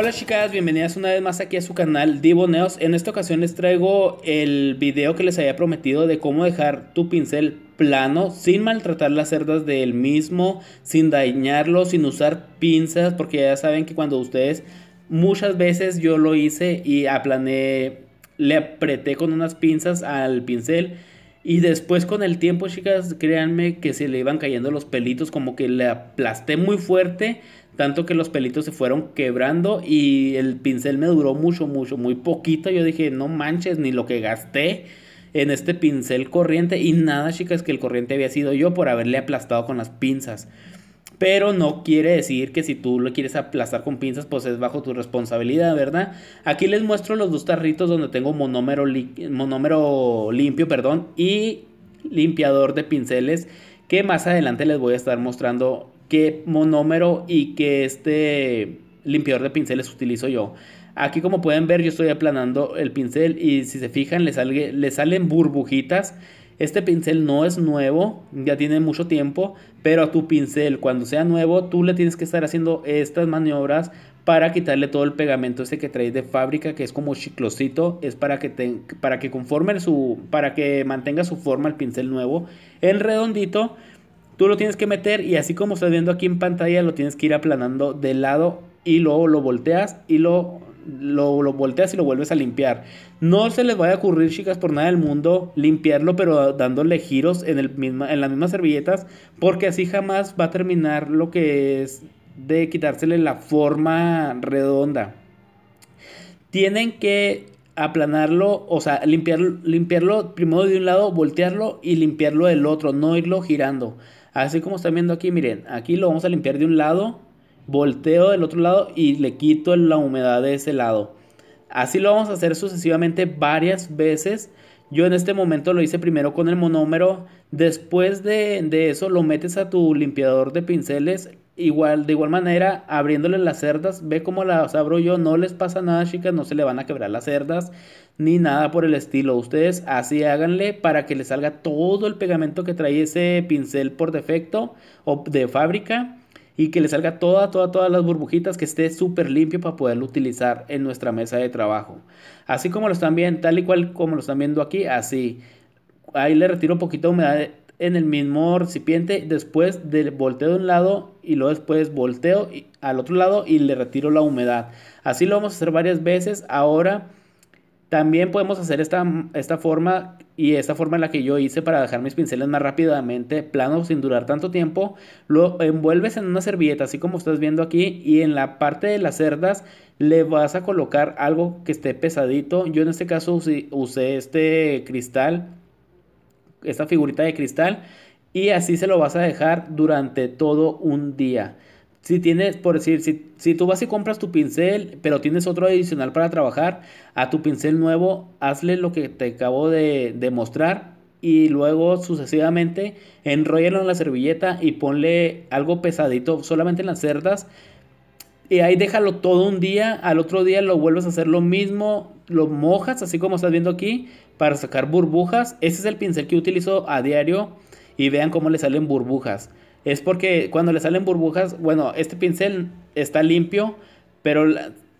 Hola chicas, bienvenidas una vez más aquí a su canal Divo Neos. En esta ocasión les traigo el video que les había prometido de cómo dejar tu pincel plano sin maltratar las cerdas del mismo, sin dañarlo, sin usar pinzas, porque ya saben que cuando ustedes muchas veces yo lo hice y aplané, le apreté con unas pinzas al pincel y después con el tiempo, chicas, créanme que se le iban cayendo los pelitos, como que le aplasté muy fuerte, tanto que los pelitos se fueron quebrando y el pincel me duró mucho, mucho, muy poquito. Yo dije, no manches, ni lo que gasté en este pincel corriente y nada, chicas, que el corriente había sido yo por haberle aplastado con las pinzas. Pero no quiere decir que si tú lo quieres aplastar con pinzas, pues es bajo tu responsabilidad, ¿verdad? Aquí les muestro los dos tarritos donde tengo monómero, monómero limpio, perdón, y limpiador de pinceles, que más adelante les voy a estar mostrando qué monómero y qué este limpiador de pinceles utilizo yo. Aquí como pueden ver yo estoy aplanando el pincel y si se fijan le, le salen burbujitas este pincel no es nuevo, ya tiene mucho tiempo, pero a tu pincel cuando sea nuevo tú le tienes que estar haciendo estas maniobras para quitarle todo el pegamento ese que traes de fábrica que es como chiclosito, es para que te, para que conforme su para que mantenga su forma el pincel nuevo, el redondito tú lo tienes que meter y así como estás viendo aquí en pantalla lo tienes que ir aplanando de lado y luego lo volteas y lo lo, lo, volteas y lo vuelves a limpiar. No se les vaya a ocurrir, chicas, por nada del mundo limpiarlo, pero dándole giros en, el misma, en las mismas servilletas, porque así jamás va a terminar lo que es de quitársele la forma redonda. Tienen que aplanarlo, o sea, limpiarlo, limpiarlo primero de un lado, voltearlo y limpiarlo del otro, no irlo girando. Así como están viendo aquí, miren, aquí lo vamos a limpiar de un lado volteo del otro lado y le quito la humedad de ese lado. Así lo vamos a hacer sucesivamente varias veces. Yo en este momento lo hice primero con el monómero. Después de, eso lo metes a tu limpiador de pinceles. Igual, de igual manera, abriéndole las cerdas. Ve cómo las abro yo. No les pasa nada, chicas. No se le van a quebrar las cerdas. Ni nada por el estilo. Ustedes así háganle para que le salga todo el pegamento que trae ese pincel por defecto o de fábrica y que le salga toda, toda, todas las burbujitas, que esté súper limpio para poderlo utilizar en nuestra mesa de trabajo. Así como lo están viendo, tal y cual como lo están viendo aquí, así. Ahí le retiro un poquito de humedad en el mismo recipiente, después de volteo de un lado y luego después volteo al otro lado y le retiro la humedad. Así lo vamos a hacer varias veces. Ahora también podemos hacer esta, esta forma y esta forma en la que yo hice para dejar mis pinceles más rápidamente, plano sin durar tanto tiempo. Lo envuelves en una servilleta, así como estás viendo aquí, y en la parte de las cerdas le vas a colocar algo que esté pesadito. Yo en este caso usé, usé este cristal, esta figurita de cristal, y así se lo vas a dejar durante todo un día. Si tienes, por decir, si, si, tú vas y compras tu pincel, pero tienes otro adicional para trabajar, a tu pincel nuevo, hazle lo que te acabo de, de mostrar y luego sucesivamente enrollalo en la servilleta y ponle algo pesadito solamente en las cerdas. Y ahí déjalo todo un día, al otro día lo vuelves a hacer lo mismo, lo mojas, así como estás viendo aquí, para sacar burbujas. Ese es el pincel que utilizo a diario y vean cómo le salen burbujas es porque cuando le salen burbujas, bueno, este pincel está limpio, pero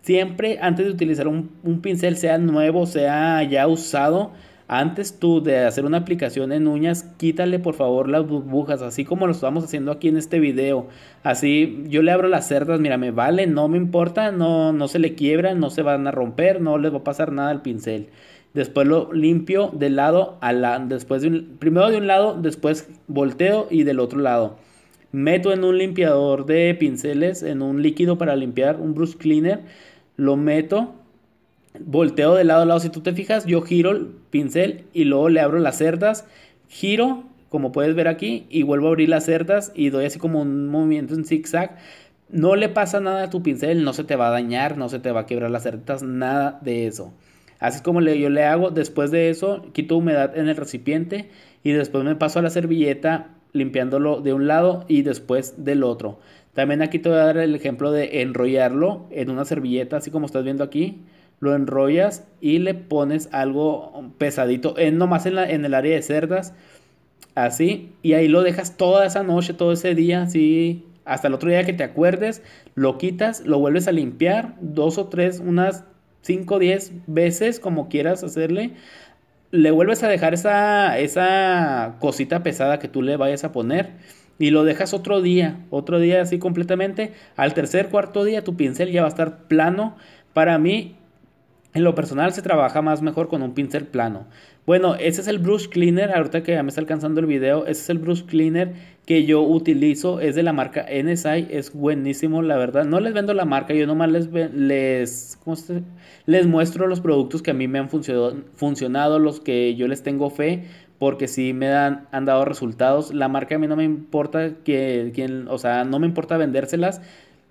siempre antes de utilizar un, pincel, sea nuevo, sea ya usado, antes tú de hacer una aplicación en uñas, quítale por favor las burbujas, así como lo estamos haciendo aquí en este video. Así yo le abro las cerdas, mira, me vale, no me importa, no, no se le quiebran, no se van a romper, no les va a pasar nada al pincel. Después lo limpio del lado a la, después de un, primero de un lado, después volteo y del otro lado meto en un limpiador de pinceles, en un líquido para limpiar, un brush cleaner, lo meto, volteo de lado a lado, si tú te fijas, yo giro el pincel y luego le abro las cerdas, giro, como puedes ver aquí, y vuelvo a abrir las cerdas y doy así como un movimiento en zigzag. No le pasa nada a tu pincel, no se te va a dañar, no se te va a quebrar las cerdas, nada de eso. Así como yo le hago, después de eso, quito humedad en el recipiente y después me paso a la servilleta limpiándolo de un lado y después del otro. También aquí te voy a dar el ejemplo de enrollarlo en una servilleta, así como estás viendo aquí. Lo enrollas y le pones algo pesadito, en, nomás en, la, en el área de cerdas, así. Y ahí lo dejas toda esa noche, todo ese día, así hasta el otro día que te acuerdes, lo quitas, lo vuelves a limpiar dos o tres, unas 5 o 10 veces, como quieras hacerle. Le vuelves a dejar esa, esa cosita pesada que tú le vayas a poner y lo dejas otro día, otro día así completamente. Al tercer, cuarto día tu pincel ya va a estar plano. Para mí, en lo personal, se trabaja más mejor con un pincel plano. Bueno, ese es el brush cleaner, ahorita que ya me está alcanzando el video, ese es el brush cleaner que yo utilizo, es de la marca NSI, es buenísimo, la verdad. No les vendo la marca, yo nomás les, les, les muestro los productos que a mí me han funcionado, funcionado, los que yo les tengo fe, porque sí me dan, han dado resultados. La marca a mí no me importa que, quien, o sea, no me importa vendérselas,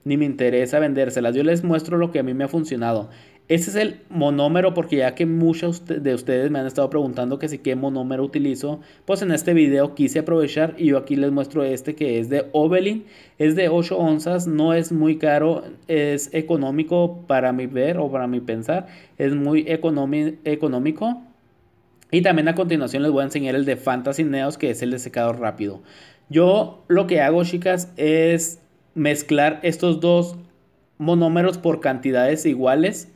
ni me interesa vendérselas. Yo les muestro lo que a mí me ha funcionado. Ese es el monómero, porque ya que muchos de ustedes me han estado preguntando que si qué monómero utilizo, pues en este video quise aprovechar y yo aquí les muestro este que es de Ovelin. Es de 8 onzas, no es muy caro, es económico para mi ver o para mi pensar. Es muy económico y también a continuación les voy a enseñar el de Fantasy Neos, que es el de secado rápido. Yo lo que hago, chicas, es mezclar estos dos monómeros por cantidades iguales.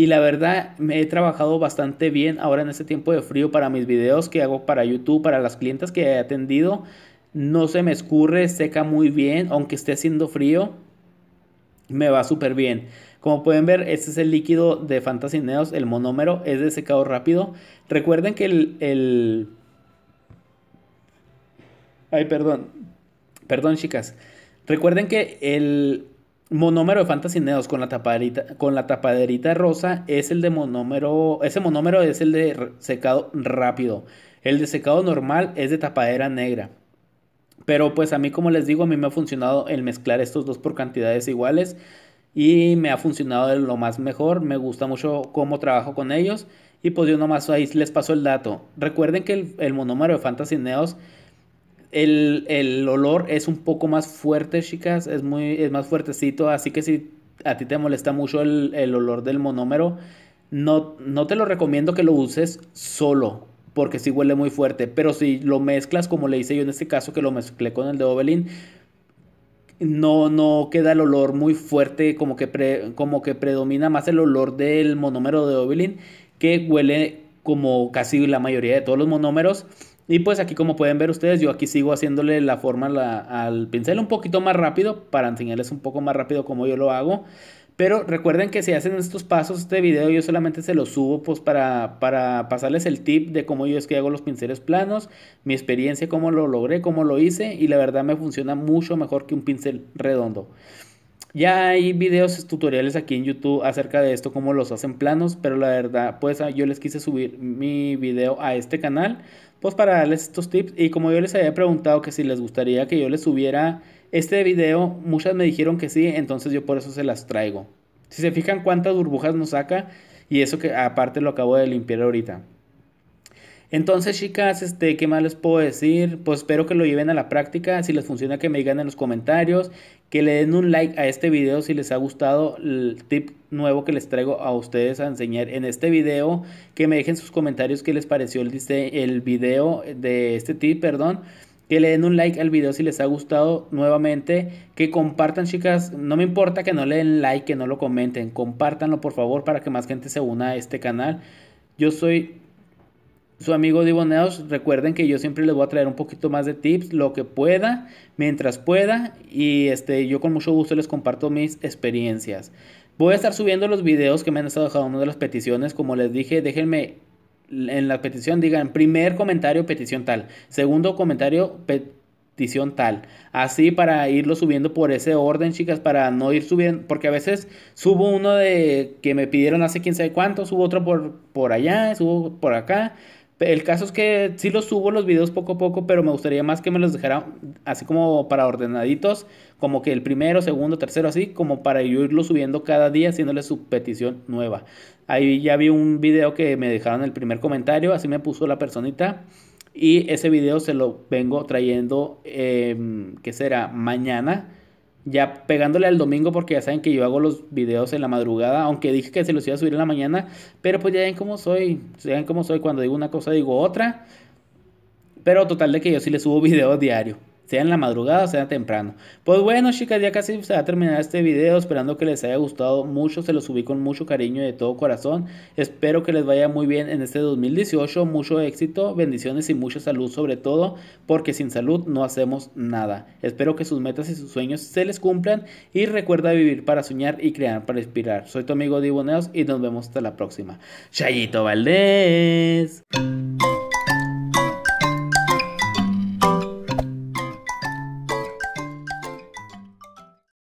Y la verdad, me he trabajado bastante bien ahora en este tiempo de frío para mis videos que hago para YouTube, para las clientes que he atendido. No se me escurre, seca muy bien, aunque esté haciendo frío. Me va súper bien. Como pueden ver, este es el líquido de Fantasy Neos, el monómero, es de secado rápido. Recuerden que el, Ay, perdón. Perdón, chicas. Recuerden que el monómero de Fantasy con la tapaderita, con la tapaderita rosa es el de monómero. Ese monómero es el de secado rápido. El de secado normal es de tapadera negra. Pero pues a mí, como les digo, a mí me ha funcionado el mezclar estos dos por cantidades iguales y me ha funcionado de lo más mejor. Me gusta mucho cómo trabajo con ellos y pues yo nomás ahí les paso el dato. Recuerden que el, monómero de Fantasy Neos, el, olor es un poco más fuerte, chicas, es, muy, es más fuertecito, así que si a ti te molesta mucho el, olor del monómero, no, no te lo recomiendo que lo uses solo, porque sí huele muy fuerte, pero si lo mezclas como le hice yo en este caso, que lo mezclé con el de Ovelin, no, no queda el olor muy fuerte, como que, como que predomina más el olor del monómero de Ovelin, que huele como casi la mayoría de todos los monómeros. Y pues aquí como pueden ver ustedes, yo aquí sigo haciéndole la forma al pincel un poquito más rápido, para enseñarles un poco más rápido cómo yo lo hago. Pero recuerden que si hacen estos pasos, este video yo solamente se lo subo pues para, para pasarles el tip de cómo yo es que hago los pinceles planos, mi experiencia, cómo lo logré, cómo lo hice y la verdad me funciona mucho mejor que un pincel redondo. Ya hay videos tutoriales aquí en YouTube acerca de esto, cómo los hacen planos, pero la verdad, pues yo les quise subir mi video a este canal, pues para darles estos tips. Y como yo les había preguntado que si les gustaría que yo les subiera este video, muchas me dijeron que sí, entonces yo por eso se las traigo. Si se fijan cuántas burbujas nos saca, y eso que aparte lo acabo de limpiar ahorita. Entonces, chicas, este, ¿qué más les puedo decir? Pues espero que lo lleven a la práctica. Si les funciona, que me digan en los comentarios. Que le den un like a este video si les ha gustado el tip nuevo que les traigo a ustedes a enseñar en este video. Que me dejen sus comentarios qué les pareció el, video de este tip, perdón que le den un like al video si les ha gustado nuevamente, que compartan chicas, no me importa que no le den like, que no lo comenten, compártanlo por favor para que más gente se una a este canal. Yo soy su amigo Diboneos, recuerden que yo siempre les voy a traer un poquito más de tips, lo que pueda, mientras pueda, y este, yo con mucho gusto les comparto mis experiencias. Voy a estar subiendo los videos que me han estado dejando de las peticiones, como les dije, déjenme en la petición, digan primer comentario, petición tal, segundo comentario, petición tal. Así para irlo subiendo por ese orden, chicas, para no ir subiendo, porque a veces subo uno de que me pidieron hace quién sabe cuánto, subo otro por, por allá, subo por acá. El caso es que sí los subo los videos poco a poco, pero me gustaría más que me los dejaran así como para ordenaditos, como que el primero, segundo, tercero, así, como para yo irlo subiendo cada día haciéndole su petición nueva. Ahí ya vi un video que me dejaron el primer comentario, así me puso la personita. Y ese video se lo vengo trayendo, eh, ¿qué será? Mañana ya pegándole al domingo porque ya saben que yo hago los videos en la madrugada, aunque dije que se los iba a subir en la mañana, pero pues ya ven cómo soy, ya ven cómo soy, cuando digo una cosa digo otra, pero total de que yo sí les subo video diario. Sea en la madrugada o sea temprano. Pues bueno, chicas, ya casi se va a terminar este video. Esperando que les haya gustado mucho. Se los subí con mucho cariño y de todo corazón. Espero que les vaya muy bien en este 2018. Mucho éxito, bendiciones y mucha salud, sobre todo, porque sin salud no hacemos nada. Espero que sus metas y sus sueños se les cumplan. Y recuerda vivir para soñar y crear para inspirar. Soy tu amigo Diboneos y nos vemos hasta la próxima. Chayito Valdés.